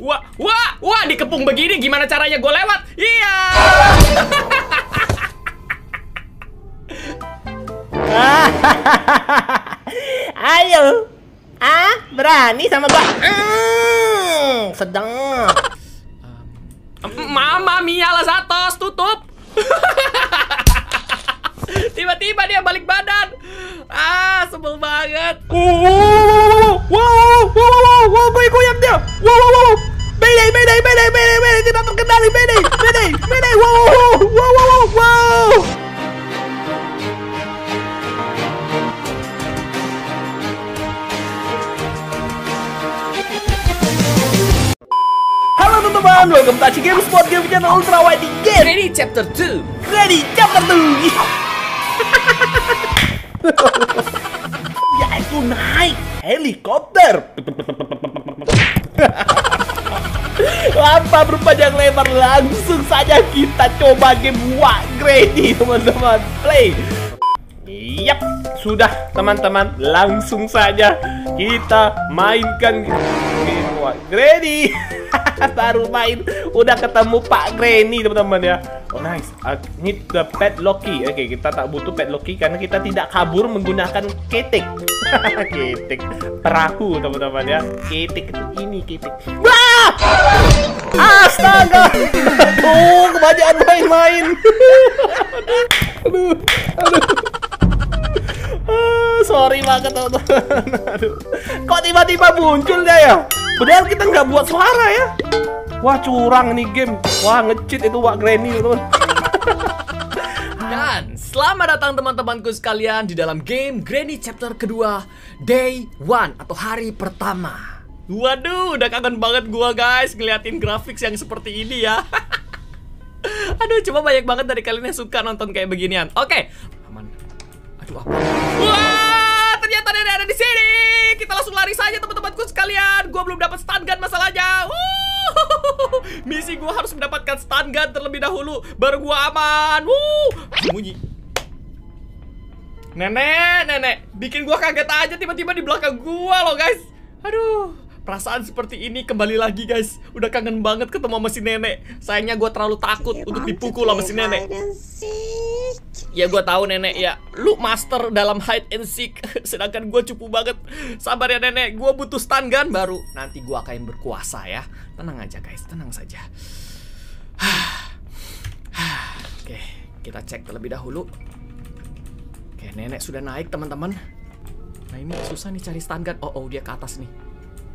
Wah, wah, wah, dikepung begini gimana caranya gue lewat? Iya. Ayo. Ah, berani sama gua? Mm, sedang. Mama Mia lah Satos, tutup. Tiba-tiba dia balik badan. Ah, sebel banget. Wow, wow, wow, wow, wow, wow, goyang-goyang dia. Wow, wow, wow. Mayday, mayday, mayday, mayday, mayday, tidak terkendali, mayday, mayday, mayday, wow, wow, wow, wow, wow, wow. Halo teman-teman, welcome to Aci Game Sport Game Channel Ultra Wide Game Ready chapter 2. Ready, chapter 2 Yaitu naik helikopter. Tanpa berpanjang lebar? Langsung saja kita coba game Wak Grady teman-teman. Play. Yap, sudah teman-teman. Langsung saja kita mainkan game Wak Grady Baru main udah ketemu Pak Granny teman-teman ya. Oh nice, uh, need the padlock key Oke, kita tak butuh padlock key karena kita tidak kabur menggunakan ketik. Ketik, perahu teman-teman ya. Ketik ini ketik. Wah! Astaga! Aduh, kebanyakan main-main. Aduh, aduh Ah, sorry banget teman-teman. Kok tiba-tiba muncul dia ya? Padahal kita nggak buat suara ya. Wah curang nih game. Wah ngecheat itu Wak Granny teman Dan selamat datang teman-temanku sekalian di dalam game Granny chapter kedua Day 1 atau hari pertama. Waduh, udah kangen banget gua guys ngeliatin grafik yang seperti ini ya. Aduh, cuma banyak banget dari kalian yang suka nonton kayak beginian. Oke, aman. Aduh, apa? Wah, ternyata ada di sini Kita langsung lari saja teman-temanku sekalian. Gua belum dapat stun gun masalahnya. Wuh. Misi gua harus mendapatkan stun gun terlebih dahulu Baru gua aman. Wuh. Sembunyi. Nenek, nenek. Bikin gua kaget aja tiba-tiba di belakang gua loh guys. Aduh Perasaan seperti ini kembali lagi guys. Udah kangen banget ketemu sama si nenek. Sayangnya gua terlalu takut untuk dipukul sama si nenek Ya gua tahu nenek. Ya Lu master dalam hide and seek. Sedangkan gua cupu banget. Sabar ya nenek. Gua butuh stun gun baru. Nanti gua akan berkuasa ya. Tenang aja guys. Tenang saja. Oke Kita cek terlebih dahulu. Oke nenek sudah naik teman-teman. Nah ini susah nih cari stun gun. Oh oh dia ke atas nih.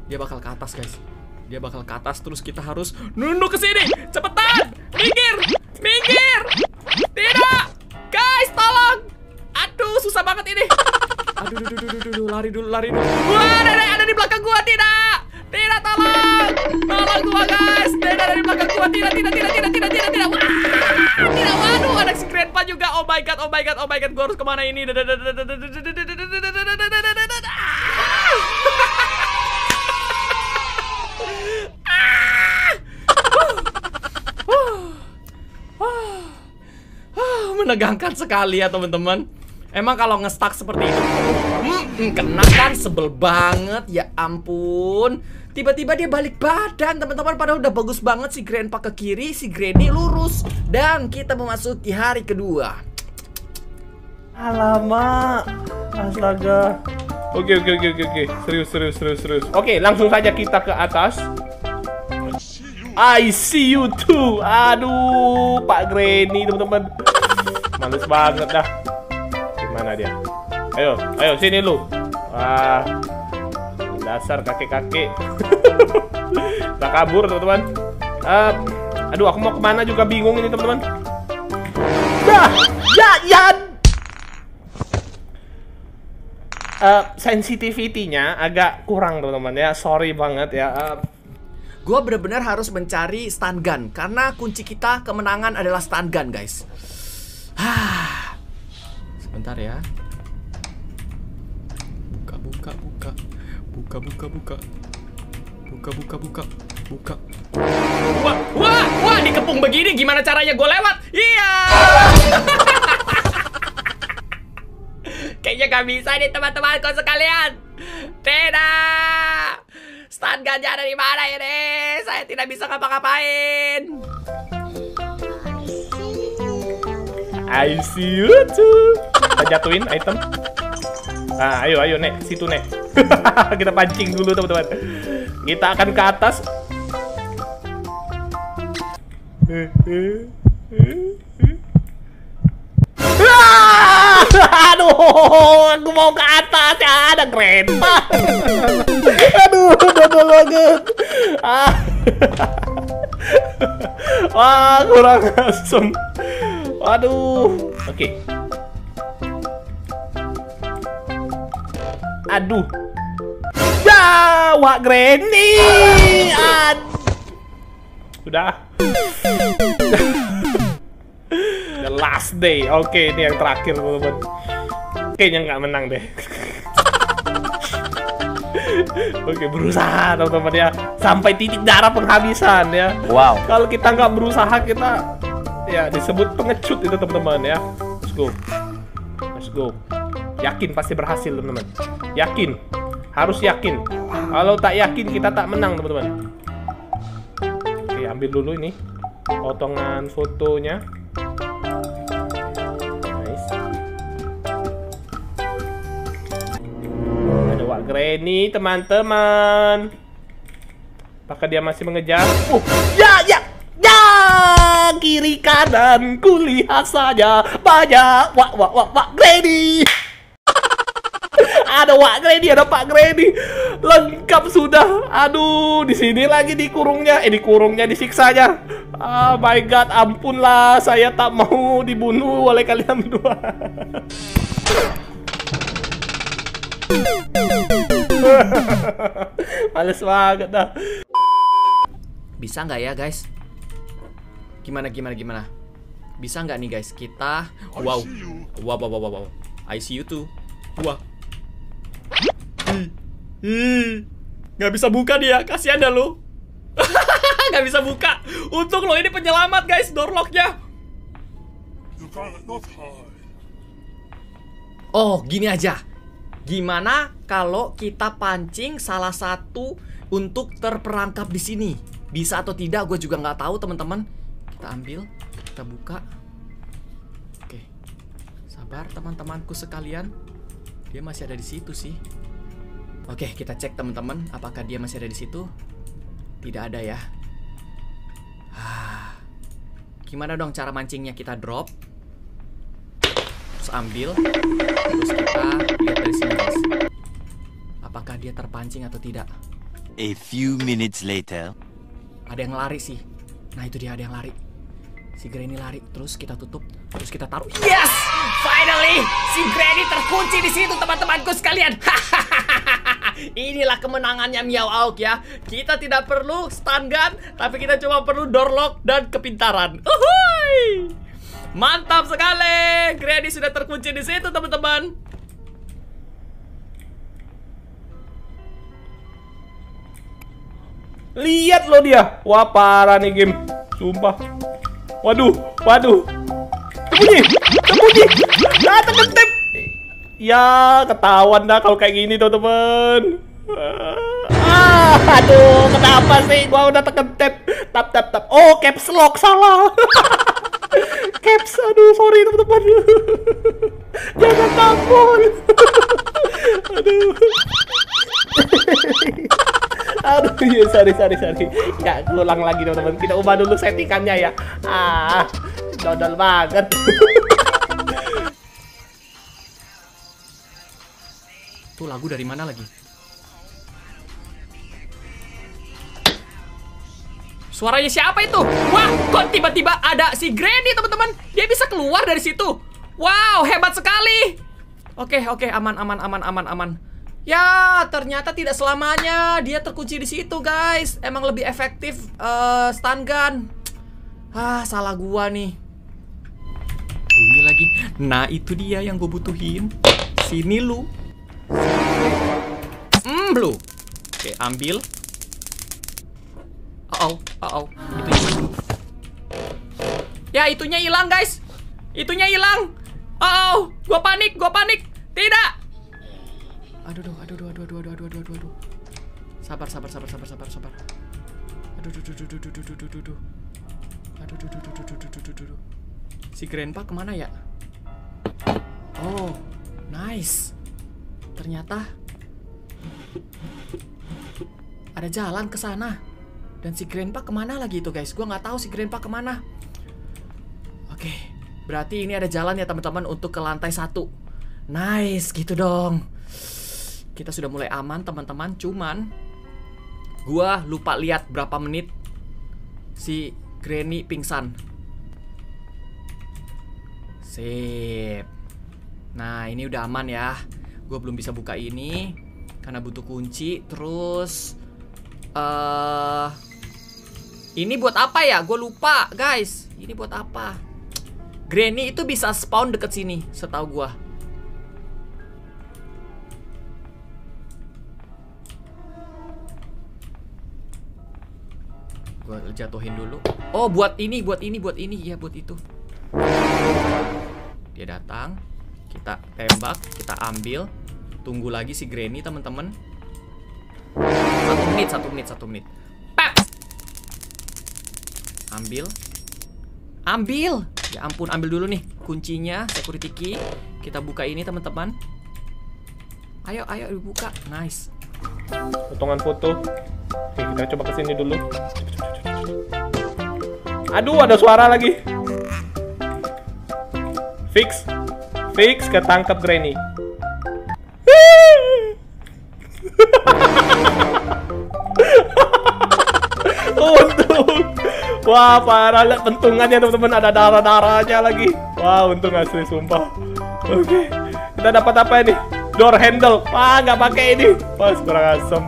Dia bakal ke atas guys. Dia bakal ke atas. Terus kita harus nunduk ke sini. Cepetan! Minggir lari dulu, lari dulu. Wah, nenek ada di belakang gua, tidak! Tidak, tolong! Tolong gua, guys! Nenek ada di belakang gua, tidak, tidak, tidak, tidak, tidak, tidak, tidak. Wah! Tidak, waduh, ada si grandpa juga. Oh my god, oh my god, oh my god, gua harus ke mana ini? menegangkan sekali ya teman-teman. Emang kalau ngestak seperti itu, hmm, kena kan sebel banget ya ampun. Tiba-tiba dia balik badan teman-teman padahal udah bagus banget si Grandpa ke kiri, si Granny lurus dan kita memasuki hari kedua. Alamak Astaga. Oke oke oke oke oke. Serius serius serius serius. Oke langsung saja kita ke atas. I see you too. Aduh Pak Granny teman-teman. Males banget dah. Gimana dia Ayo ayo sini lu Wah Dasar kakek-kakek Tak kabur teman-teman uh, Aduh aku mau ke mana juga bingung ini teman-teman Dah Ya ya uh, sensitivity-nya agak kurang teman-teman ya. Sorry banget ya. Uh, Gua bener-bener harus mencari stun gun karena kunci kita kemenangan adalah stun gun, guys. Sebentar ya. Buka buka buka. Buka buka buka. Buka buka buka. Wah, wah, wah, dikepung begini gimana caranya gue lewat? Iya. Kayaknya gak bisa nih teman-temanku sekalian. Tidak. Stun gunnya ada di mana ini? Saya tidak bisa ngapa-ngapain. I see you too. Kita jatuhin item. Ah, ayo, ayo, Nek. Situ, Nek. Kita pancing dulu, teman-teman. Kita akan ke atas. Ah! Aduh, aku mau ke atas ya, ada kereta. Aduh, dodol banget. Ah. Wah, kurang asem. Waduh. Oke. Aduh. Wak Granny. Ad. Sudah. The last day. Oke, ini yang terakhir, teman-teman. Kayaknya nggak menang deh. Oke, berusaha teman-teman ya. Sampai titik darah penghabisan ya. Wow. Kalau kita nggak berusaha kita ya disebut pengecut itu teman-teman ya. Let's go. Let's go. Yakin pasti berhasil teman-teman. Yakin. Harus yakin. Kalau tak yakin kita tak menang teman-teman. Oke, ambil dulu ini potongan fotonya. Nice. Ada Wak Granny teman-teman. Apakah dia masih mengejar? Uh, ya, ya, ya, kiri kanan kulihat saja banyak wak wak wak wak Granny. Ada Wak Granny, ada Pak Granny. Lengkap sudah. Aduh, di sini lagi dikurungnya. Eh, dikurungnya, disiksanya. Ah, my God, ampunlah. Saya tak mau dibunuh oleh kalian berdua. Males banget dah. Bisa nggak ya guys? Gimana gimana gimana? Bisa nggak nih guys? Kita wow. Wow wow wow wow. wow. I see you too. Wah. Ih, ih. Nggak bisa buka dia, kasihan dah lu. Nggak bisa buka. Untung lo ini penyelamat guys, cannot hide. Oh, gini aja. Gimana kalau kita pancing salah satu untuk terperangkap di sini? Bisa atau tidak? Gue juga nggak tahu, teman-teman. Kita ambil, kita buka. Oke, sabar teman-temanku sekalian. Dia masih ada di situ sih. Oke, kita cek teman-teman, apakah dia masih ada di situ? Tidak ada ya. Ah, Gimana dong cara mancingnya? Kita drop, terus ambil, terus kita lihat dari sini guys. Apakah dia terpancing atau tidak? A few minutes later. Ada yang lari sih. Nah itu dia ada yang lari. Si Granny lari, terus kita tutup, terus kita taruh. Yes, finally si Granny terkunci di situ teman-temanku sekalian. Inilah kemenangannya Miao Auk ya. Kita tidak perlu stun gun, tapi kita cuma perlu door lock dan kepintaran. Uhuy! Mantap sekali. Granny sudah terkunci di situ teman-teman. Lihat lo dia. Wah, parah nih game. Sumpah. Waduh, waduh. Terbunyi, terbunyi. Ah, terkentip. Ya, ketahuan dah kalau kayak gini, teman-teman. Ah, aduh, kenapa sih? Gua udah terkentip. Tap, tap, tap. Oh, caps lock salah. caps, aduh, sorry teman-teman. Jangan takut. aduh. Aduh, iya, sorry, sorry, sorry. Nggak ulang lagi, teman-teman. Kita ubah dulu settingannya ya. Ah, dodol banget. Tuh lagu dari mana lagi? Suaranya siapa itu? Wah, kok tiba-tiba ada si Granny, teman-teman? Dia bisa keluar dari situ. Wow, hebat sekali. Oke, oke, aman, aman, aman, aman, aman. Ya, ternyata tidak selamanya dia terkunci di situ, guys. Emang lebih efektif eh, stun gun. Ah, salah gua nih. Bunyi lagi. Nah, itu dia yang gue butuhin. Sini lu. Hmm, blue. Oke, ambil. Oh, oh, oh, Itunya. Ya, itunya hilang, guys. Itunya hilang. Oh, oh, gua panik, gua panik. Tidak. Aduh, aduh, aduh, aduh, aduh, aduh, aduh, aduh, aduh, aduh. Sabar, sabar, sabar, sabar, sabar, sabar. Aduh, Aduh, duh, duh, duh, duh, duh, duh, duh, duh, duh. Aduh, duh, duh, duh, duh, duh, duh, duh, duh, duh. Si Grandpa ke mana ya? Oh, nice. Ternyata ada jalan ke sana. Dan si Grandpa ke mana lagi itu guys? Gua nggak tahu si Grandpa ke mana. Oke, berarti ini ada jalan ya teman-teman untuk ke lantai satu. Nice, gitu dong. Kita sudah mulai aman teman-teman. Cuman gua lupa lihat berapa menit si Granny pingsan. Sip. Nah, ini udah aman ya. Gue belum bisa buka ini karena butuh kunci. Terus eh ini buat apa ya? Gue lupa, guys. Ini buat apa? Granny itu bisa spawn deket sini, setahu gua. Gua jatuhin dulu. Oh, buat ini, buat ini, buat ini, ya buat itu. Dia datang, kita tembak, kita ambil. Tunggu lagi si Granny, teman-teman. Satu menit, satu menit, satu menit. Pak! Ambil. Ambil! Ya ampun, ambil dulu nih kuncinya, security key. Kita buka ini, teman-teman. Ayo, ayo dibuka. Nice. Potongan foto. Oke, kita coba ke sini dulu. Aduh, ada suara lagi. Fix. Fix ketangkep Granny. untung. Wah, parah lihat pentungannya teman-teman ada darah-darahnya lagi. Wah, untung asli sumpah. Oke. Kita dapat apa ini? Door handle. Wah, nggak pakai ini. Wah, kurang asem.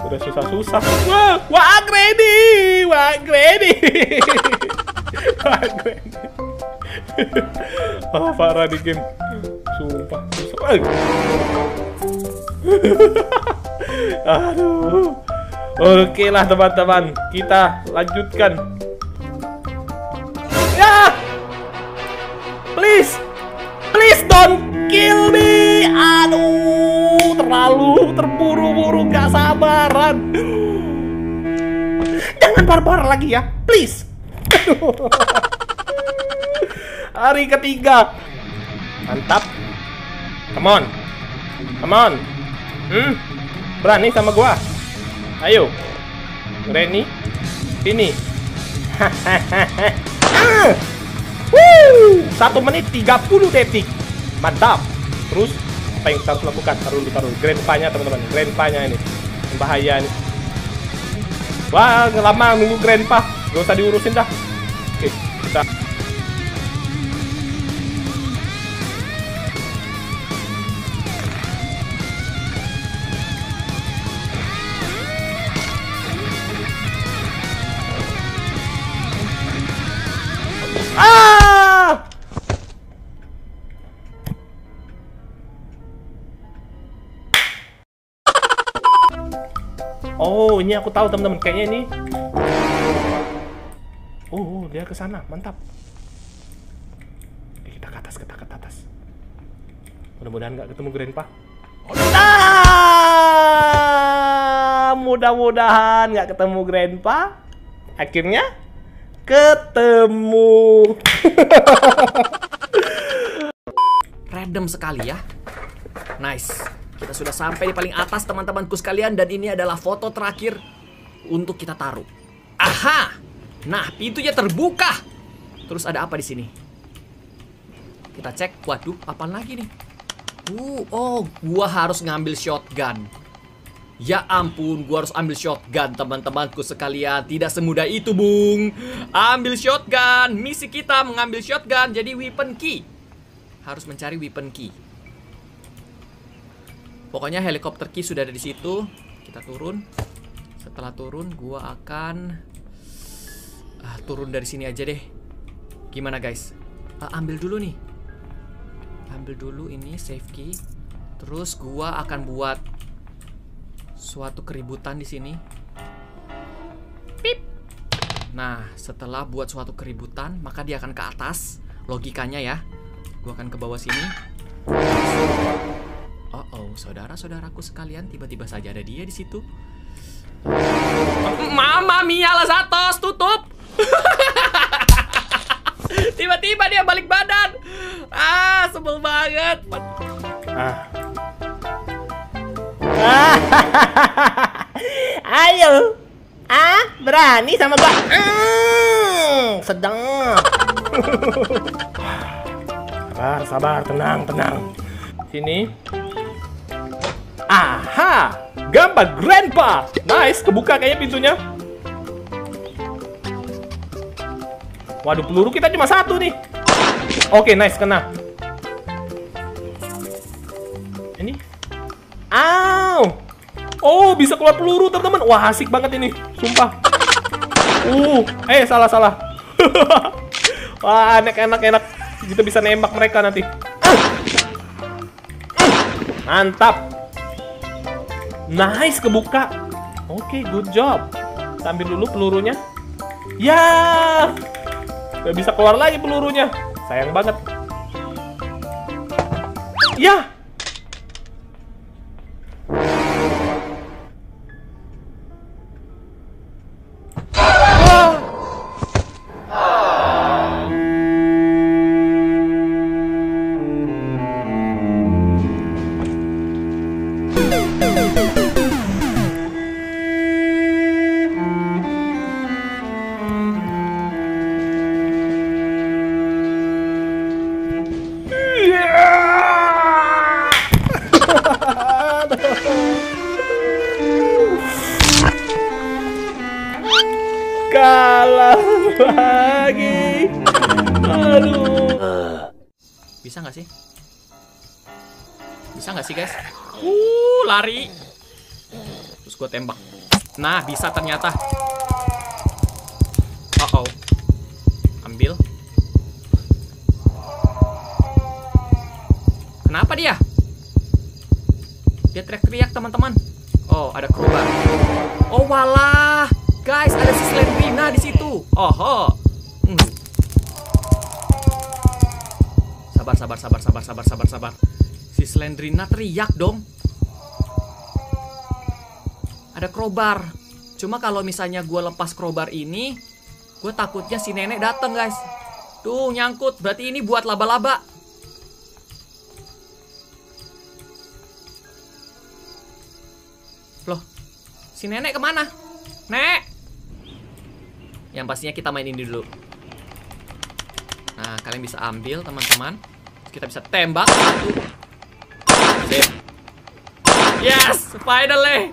Udah susah-susah. Wah, wah, Granny. Wah, Granny. wah, Granny. Wah, parah di game. Sumpah. Aduh. Oke lah teman-teman, kita lanjutkan. Ya! Please! Please don't kill me! Aduh, terlalu terburu-buru, gak sabaran. Jangan barbar lagi ya, please. Hari ketiga. Mantap. Come on. Come on. Hmm? Berani sama gua? Ayo. Reni. Ini. Ah! Woo! 1 menit 30 detik. Mantap. Terus apa yang kita harus lakukan? Taruh dulu, taruh. Grandpa-nya teman-teman. Grandpa-nya ini. Yang Bahaya nih. Wah, lama nunggu grandpa. Gak usah diurusin dah. Oke, kita Ini aku tahu teman-teman. Kayaknya ini. Oh, oh, dia ke sana. Mantap. Oke, kita ke atas, kita ke atas. Mudah-mudahan nggak ketemu Grandpa. Ah! Mudah-mudahan nggak ketemu Grandpa. Akhirnya ketemu. Random sekali ya. Nice. Kita sudah sampai di paling atas teman-temanku sekalian dan ini adalah foto terakhir untuk kita taruh. Aha! Nah, pintunya terbuka. Terus ada apa di sini? Kita cek. Waduh, apa lagi nih? Uh, oh, gua harus ngambil shotgun. Ya ampun, gua harus ambil shotgun teman-temanku sekalian. Tidak semudah itu, Bung. Ambil shotgun. Misi kita mengambil shotgun jadi weapon key. Harus mencari weapon key. Pokoknya helikopter key sudah ada di situ. Kita turun. Setelah turun, gua akan ah, turun dari sini aja deh. Gimana guys? Ah, ambil dulu nih. Ambil dulu ini save key. Terus gua akan buat suatu keributan di sini. Pip. Nah, setelah buat suatu keributan, maka dia akan ke atas. Logikanya ya. Gua akan ke bawah sini. Oh, saudara-saudaraku sekalian, tiba-tiba saja ada dia di situ. Mama Mia lah Satos, tutup. Tiba-tiba dia balik badan. Ah, sebel banget. Ah. Ayo. Ah, berani sama gua. Mm, sedang. sabar, sabar, tenang, tenang. Sini. Aha, gambar grandpa. Nice, kebuka kayaknya pintunya. Waduh, peluru kita cuma satu nih. Oke, nice, kena. Ini. Aw. Oh, bisa keluar peluru, teman-teman. Wah, asik banget ini. Sumpah. Uh, eh salah salah. Wah, enak enak enak. Kita bisa nembak mereka nanti. Mantap. Nice kebuka. Oke, good job. Kita ambil dulu pelurunya. Ya. Gak bisa keluar lagi pelurunya. Sayang banget. Ya. Sih? Bisa nggak sih guys? Uh, lari. Terus gue tembak. Nah, bisa ternyata. Uh oh. Ambil. Kenapa dia? Dia teriak-teriak teman-teman. Oh, ada crowbar. Oh walah, guys, ada si Slendrina di situ. Oho. Hmm. Sabar, sabar, sabar, sabar, sabar, sabar, sabar. Si Slendrina teriak dong. Ada crowbar. Cuma kalau misalnya gue lepas crowbar ini, gue takutnya si nenek dateng guys. Tuh nyangkut, berarti ini buat laba-laba. Loh, si nenek ke mana? Nek! Yang pastinya kita main ini dulu. Nah, kalian bisa ambil teman-teman. Kita bisa tembak satu. Yes, finally.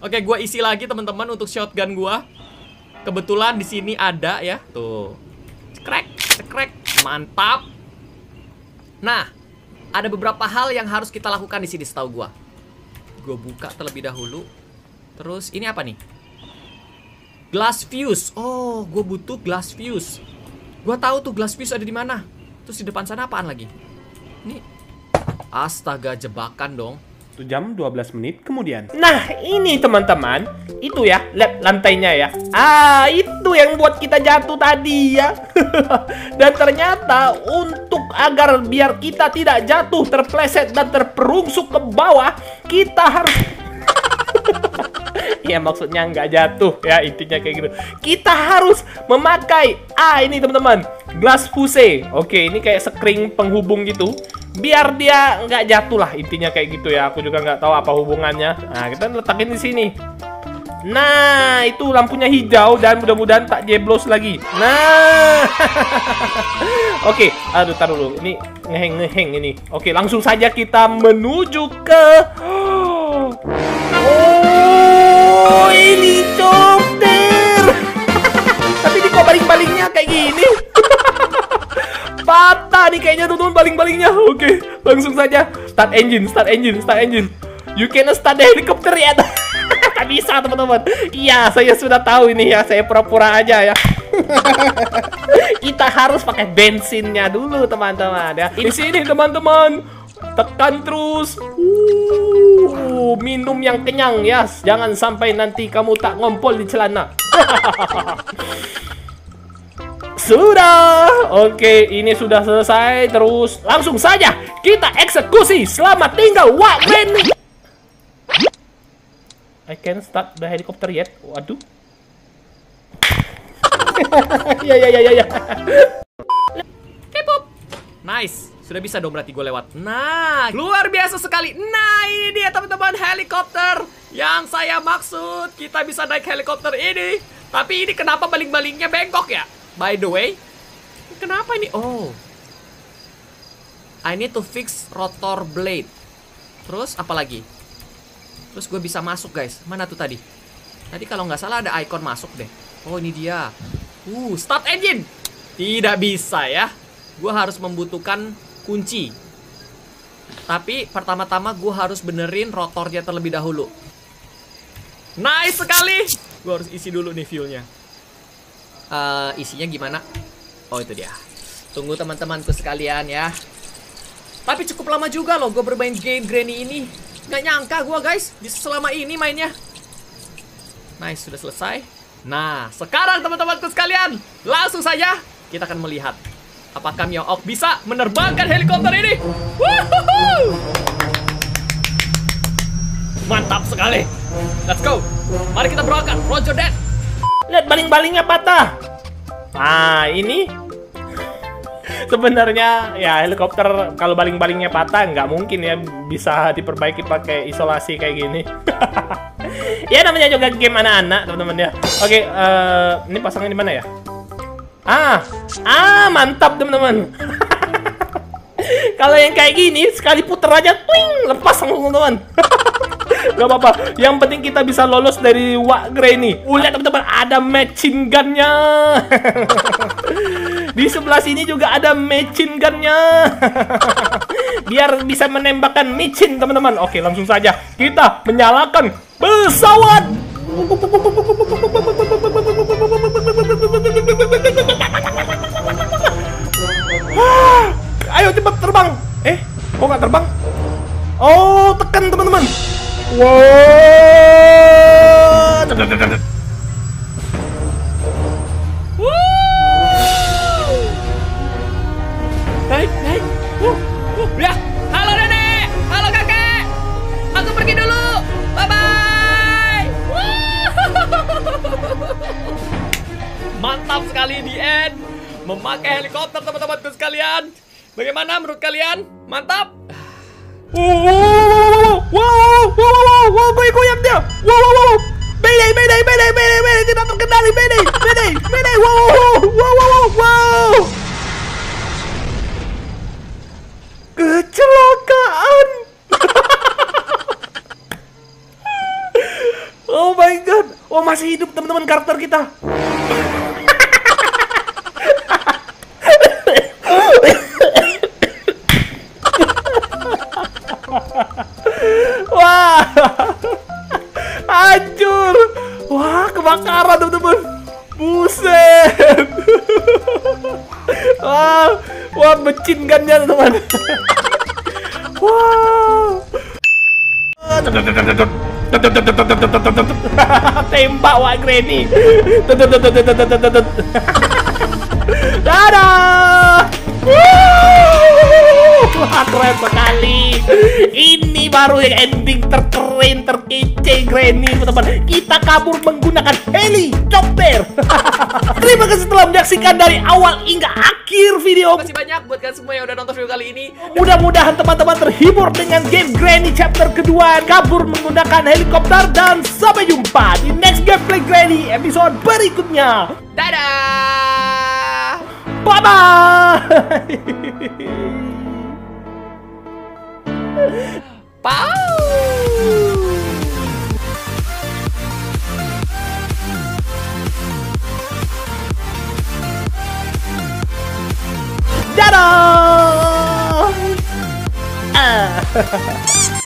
Oke, gua isi lagi teman-teman untuk shotgun gua. Kebetulan di sini ada ya. Tuh. Cekrek, cekrek. Mantap. Nah, ada beberapa hal yang harus kita lakukan di sini setahu gua. Gua buka terlebih dahulu. Terus ini apa nih? Glass fuse. Oh, gue butuh glass fuse. Gua tahu tuh glass fuse ada di mana. Terus di depan sana apaan lagi? Ini astaga jebakan dong. Itu jam 12 menit kemudian. Nah, ini teman-teman. Itu ya, lihat lantainya ya. Ah, itu yang buat kita jatuh tadi ya. dan ternyata untuk agar biar kita tidak jatuh, terpleset dan terperungsuk ke bawah, kita harus ya maksudnya nggak jatuh ya intinya kayak gitu kita harus memakai ah ini teman-teman glass fuse oke ini kayak sekring penghubung gitu biar dia nggak jatuh lah intinya kayak gitu ya aku juga nggak tahu apa hubungannya nah kita letakin di sini Nah, itu lampunya hijau dan mudah-mudahan tak jeblos lagi. Nah. Oke, aduh tar dulu. Ini ngeheng-ngeheng ini. Oke, langsung saja kita menuju ke Patah nih kayaknya teman-teman baling-balingnya. Oke, langsung saja start engine, start engine, start engine. You can start the helicopter ya. Tak bisa teman-teman. Iya, saya sudah tahu ini ya. Saya pura-pura aja ya. Kita harus pakai bensinnya dulu teman-teman ya. Di sini teman-teman. Tekan terus. Uh, minum yang kenyang ya. Jangan sampai nanti kamu tak ngompol di celana. Sudah. Oke, ini sudah selesai. Terus langsung saja kita eksekusi. Selamat tinggal Granny. I can start the helicopter yet. Waduh. Ya ya ya ya ya. Kepop. Nice. Sudah bisa dong berarti gue lewat. Nah, luar biasa sekali. Nah, ini dia teman-teman helikopter yang saya maksud. Kita bisa naik helikopter ini. Tapi ini kenapa baling-balingnya bengkok ya? By the way, kenapa ini? Oh. I need to fix rotor blade. Terus apa lagi? Terus gue bisa masuk guys. Mana tuh tadi? Tadi kalau nggak salah ada icon masuk deh. Oh ini dia. Uh, start engine. Tidak bisa ya. Gue harus membutuhkan kunci. Tapi pertama-tama gue harus benerin rotornya terlebih dahulu. Nice sekali. Gue harus isi dulu nih fuelnya. Eh, isinya gimana? Oh itu dia. Tunggu teman-temanku sekalian ya. Tapi cukup lama juga loh gue bermain game Granny ini. Gak nyangka gue guys, bisa selama ini mainnya. Nice, sudah selesai. Nah, sekarang teman-temanku sekalian, langsung saja kita akan melihat apakah Miao Ok bisa menerbangkan helikopter ini. Woohoo! Mantap sekali. Let's go. Mari kita berangkat. Roger that. Lihat baling-balingnya patah. Ah, ini sebenarnya ya helikopter kalau baling-balingnya patah nggak mungkin ya bisa diperbaiki pakai isolasi kayak gini. ya namanya juga game anak-anak teman-teman ya. Oke, eh, ini pasangnya di mana ya? Ah, ah mantap teman-teman. kalau yang kayak gini sekali puter aja, twing, lepas langsung teman-teman. Gak apa-apa. Yang penting kita bisa lolos dari Wak Granny. Uh, lihat teman-teman, ada machine gunnya. Di sebelah sini juga ada machine gunnya. Biar bisa menembakkan micin teman-teman. Oke, langsung saja kita menyalakan pesawat. Ah, Ayo cepat terbang. Eh, kok nggak terbang? Oh, tekan teman-teman. Wow. Ya. Mantap sekali di end. Memakai helikopter teman-temanku sekalian. Bagaimana menurut kalian? Mantap? Wow, wow, goyang-goyang dia. Wow, wow, wow. Mayday, mayday, mayday, mayday, mayday, tidak terkendali, mayday, mayday, mayday, wow, wow, wow, wow, wow. Kecelakaan. oh my god. Oh masih hidup teman-teman karakter kita. Gannya teman. Tembak Wak Granny. Dadah. Keren sekali. Ini baru yang ending terkeren, terkece Granny, teman-teman. Kita kabur menggunakan helikopter. Terima kasih telah menyaksikan dari awal hingga akhir video. Terima kasih banyak buat kalian semua yang udah nonton video kali ini. Mudah-mudahan teman-teman terhibur dengan game Granny chapter kedua kabur menggunakan helikopter dan sampai jumpa di next gameplay Granny episode berikutnya. Dadah. Bye bye. Pau. Dadah. Ah.